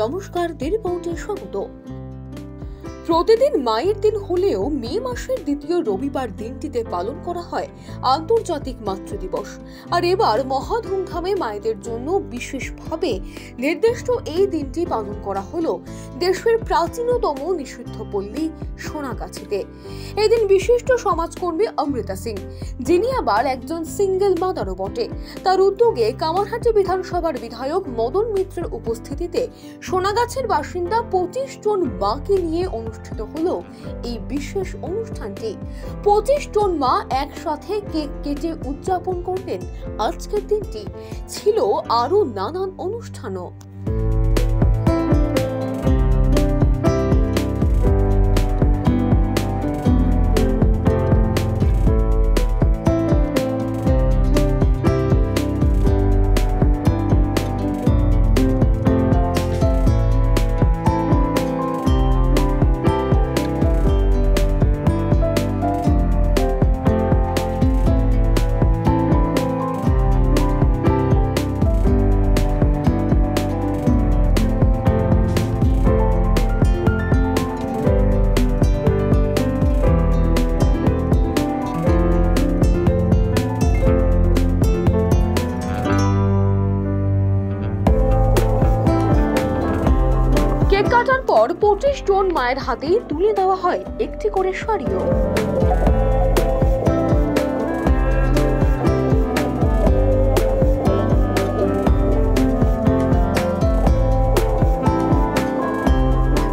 নমস্কার পাউটে স্বাগত। প্রতিদিন মায়ের দিন হলেও মে মাসের দ্বিতীয় রবিবার দিনটিতে পালন করা হয় আন্তর্জাতিক মাতৃ দিবস আর এবার মহা ধুমধামে মায়েদের জন্য বিশেষভাবে নির্দিষ্ট এই দিনটি পালন করা হলো দেশের প্রাচীনতম নিষিদ্ধ পল্লী সোনাগাছিতে। এদিন বিশিষ্ট সমাজকর্মী অমৃতা সিং, যিনি আবার একজন সিঙ্গেল মাদারও বটে। তার উদ্যোগে কামারহাটি বিধানসভার বিধায়ক মদন মিত্রের উপস্থিতিতে সোনাগাছের বাসিন্দা পঁচিশ জন মাকে নিয়ে অনুষ্ঠিত হলো এই বিশেষ অনুষ্ঠানটি। পঁচিশ জন মা একসাথে কেক কেটে উদযাপন করলেন। আজকের দিনটি ছিল আরও নানান অনুষ্ঠানও। পর পঁচিশ জন মায়ের হাতেই তুলে দেওয়া হয় একটি করে শাড়িও।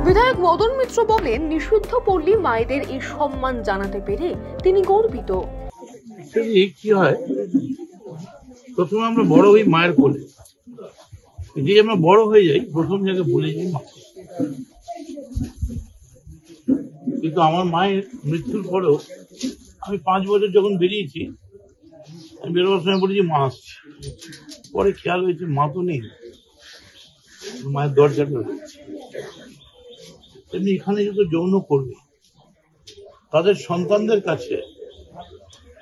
বিধায়ক মদন মিত্র বলেন, নিষিদ্ধ পল্লী মায়েদের এই সম্মান জানাতে পেরে তিনি গর্বিত। কি হয়? প্রথমে আমরা বড় হই মায়ের কোলে। আমরা বড় হয়ে যাই, প্রথম জায়গায় ভুলে যাই মা কিন্তু আমার মায়ের মৃত্যুর পরেও আমি পাঁচ বছর যখন বেরিয়েছি, আমি বেরোবার সময় বলেছি, মা আসছে। পরে খেয়াল হয়েছে, মা তো নেই। মায়ের দরজাটা তেমনি এখানে যত যৌন করবে তাদের সন্তানদের কাছে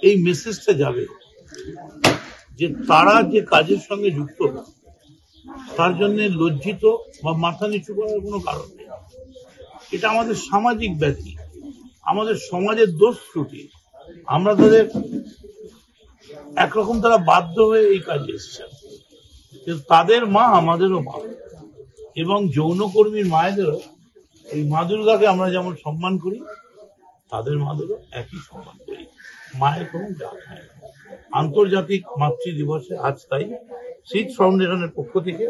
এই মেসেজটা যাবে যে তারা যে কাজের সঙ্গে যুক্ত, তার জন্য লজ্জিত বা মাথা নিচু করার কোনো কারণ নেই। এটা আমাদের সামাজিক ব্যাধি আমাদের সমাজের দোষ ত্রুটি। আমরা তাদের একরকম তারা বাধ্য হয়ে এই কাজে এসেছেন। তাদের মা আমাদেরও মা এবং যৌনকর্মীর মায়েদেরও এই মা দুর্গাকে আমরা যেমন সম্মান করি, তাদের মাদেরও একই সম্মান করি। মায়ের কোনো জাত নাই। আন্তর্জাতিক মাতৃ দিবসে আজ তাই শীত ফাউন্ডেশনের পক্ষ থেকে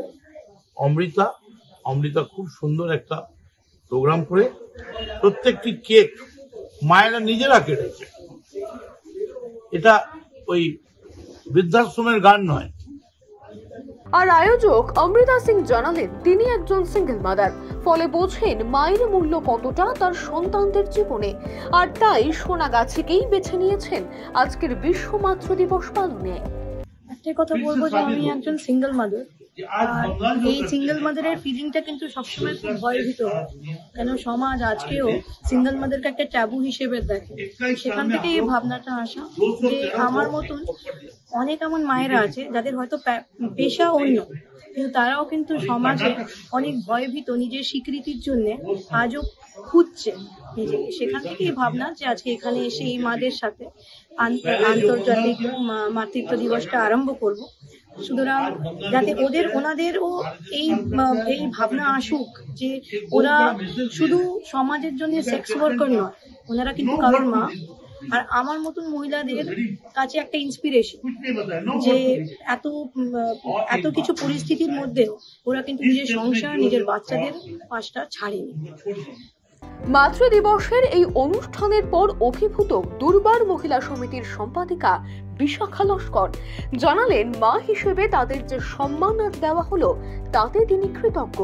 অমৃতা অমৃতা খুব সুন্দর একটা প্রোগ্রাম করে প্রত্যেকটি কেক মায়েরা নিজেরা কেটেছে। এটা ওই বৃদ্ধাশ্রমের গান নয়। আর আয়োজক অমৃতা সিং জানালেন তিনি একজন সিঙ্গেল মাদার ফলে বোঝেন মায়ের মূল্য কতটা তার সন্তানদের জীবনে। আর তাই সোনাগাছিকেই বেছে নিয়েছেন আজকের বিশ্ব মাতৃ দিবস পালনে। একটাই কথা বলব যে আমি একজন সিঙ্গেল মাদার এই সিঙ্গেল মাদারের ফিলিংটা কিন্তু সবসময় খুব হয় কেন সমাজ আজকেও সিঙ্গেল মাদারকে একটা ট্যাবু হিসেবে দেখে। সেখান থেকে এই ভাবনাটা আসা যে আমার মতন অনেক এমন মায়েরা আছে যাদের হয়তো পেশা অন্য কিন্তু তারাও কিন্তু সমাজে অনেক ভয়ভীত নিজের স্বীকৃতির জন্য আজও খুঁজছে নিজেকে। সেখান থেকে এই ভাবনা যে আজকে এখানে এসে এই মাদের সাথে আন্তর্জাতিক মাতৃত্ব দিবসটা আরম্ভ করব। সুতরাং যাতে ওদের, ওনাদেরও এই এই ভাবনা আসুক যে ওরা শুধু সমাজের জন্য সেক্স ওয়ার্কার নয়, ওনারা কিন্তু কারোর মা। আর আমার মতন মহিলাদের কাছে একটা ইন্সপিরেশন যে এত এত কিছু পরিস্থিতির মধ্যেও ওরা কিন্তু নিজের সংসার, নিজের বাচ্চাদের পাশটা ছাড়েনি। মাতৃ দিবসের এই অনুষ্ঠানের পর অভিভূত দুর্বার মহিলা সমিতির সম্পাদিকা বিশাখা লস্কর জানালেন, মা হিসেবে তাদের যে সম্মান দেওয়া হলো, তাতে তিনি কৃতজ্ঞ।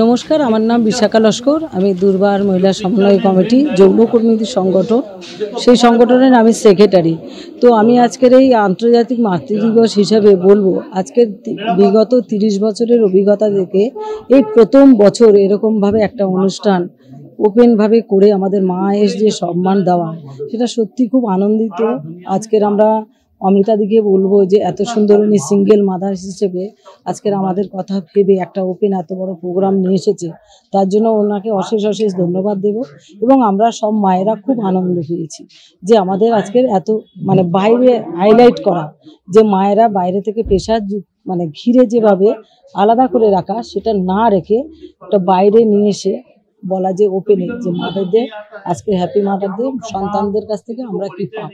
নমস্কার, আমার নাম বিশাখা লস্কর আমি দুর্বার মহিলা সমন্বয় কমিটি যৌনকর্মীদের সংগঠন সেই সংগঠনের আমি সেক্রেটারি তো আমি আজকের এই আন্তর্জাতিক মাতৃ দিবস হিসাবে বলব, আজকের বিগত তিরিশ বছরের অভিজ্ঞতা থেকে এই প্রথম বছর এরকমভাবে একটা অনুষ্ঠান ওপেনভাবে করে আমাদের মা মায়ের যে সম্মান দেওয়া, সেটা সত্যি খুব আনন্দিত। আজকের আমরা অমৃতাদিকে বলব যে, এত সুন্দর উনি সিঙ্গেল মাদার হিসেবে আজকের আমাদের কথা ভেবে একটা ওপেন এত বড় প্রোগ্রাম নিয়ে এসেছে, তার জন্য ওনাকে অশেষ অশেষ ধন্যবাদ দেব এবং আমরা সব মায়েরা খুব আনন্দ পেয়েছি যে আমাদের আজকের এত মানে বাইরে হাইলাইট করা, যে মায়েরা বাইরে থেকে পেশার মানে ঘিরে যেভাবে আলাদা করে রাখা, সেটা না রেখে একটা বাইরে নিয়ে এসে বলা যে ওপেনে যে মাদারদের আজকে হ্যাপি মাদার ডে সন্তানদের কাছ থেকে আমরা কি পাবো?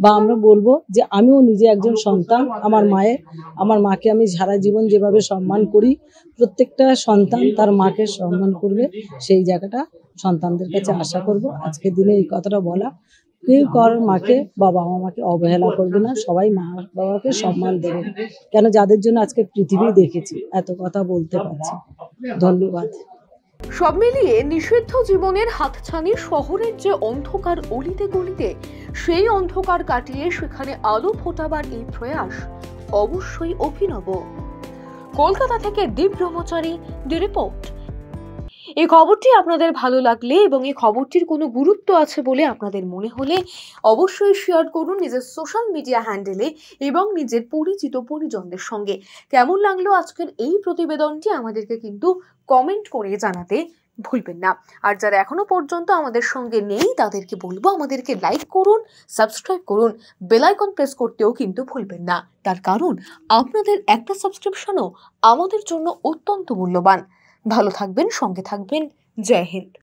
বা আমরা বলব যে আমিও নিজে একজন সন্তান, আমার মায়ের, আমার মাকে আমি সারা জীবন যেভাবে সম্মান করি, প্রত্যেকটা সন্তান তার মাকে সম্মান করবে, সেই জায়গাটা সন্তানদের কাছে আশা করব। আজকের দিনে এই কথাটা বলা, কেউ কারোর মাকে, বাবা মাকে অবহেলা করবে না, সবাই মা বাবাকে সম্মান দেবে। কেন? যাদের জন্য আজকে পৃথিবী দেখেছি, এত কথা বলতে পারছি ধন্যবাদ। সব মিলিয়ে নিষিদ্ধ জীবনের হাতছানি শহরের যে অন্ধকার অলিতে গলিতে, সেই অন্ধকার কাটিয়ে সেখানে আলো ফোটাবার এই প্রয়াস অবশ্যই অভিনব। কলকাতা থেকে দীপ ব্রহ্মচারী দি রিপোর্ট। এই খবরটি আপনাদের ভালো লাগলে এবং এই খবরটির কোনো গুরুত্ব আছে বলে আপনাদের মনে হলে অবশ্যই শেয়ার করুন নিজের সোশ্যাল মিডিয়া হ্যান্ডেলে এবং নিজের পরিচিত পরিজনদের সঙ্গে। কেমন লাগল আজকের এই প্রতিবেদনটি আমাদেরকে কিন্তু কমেন্ট করে জানাতে ভুলবেন না। আর যারা এখনও পর্যন্ত আমাদের সঙ্গে নেই, তাদেরকে বলব আমাদেরকে লাইক করুন সাবস্ক্রাইব করুন বেল আইকন প্রেস করতেও কিন্তু ভুলবেন না। তার কারণ, আপনাদের একটা সাবস্ক্রিপশনও আমাদের জন্য অত্যন্ত মূল্যবান। ভালো থাকবেন সঙ্গে থাকবেন। জয় হিন্দ।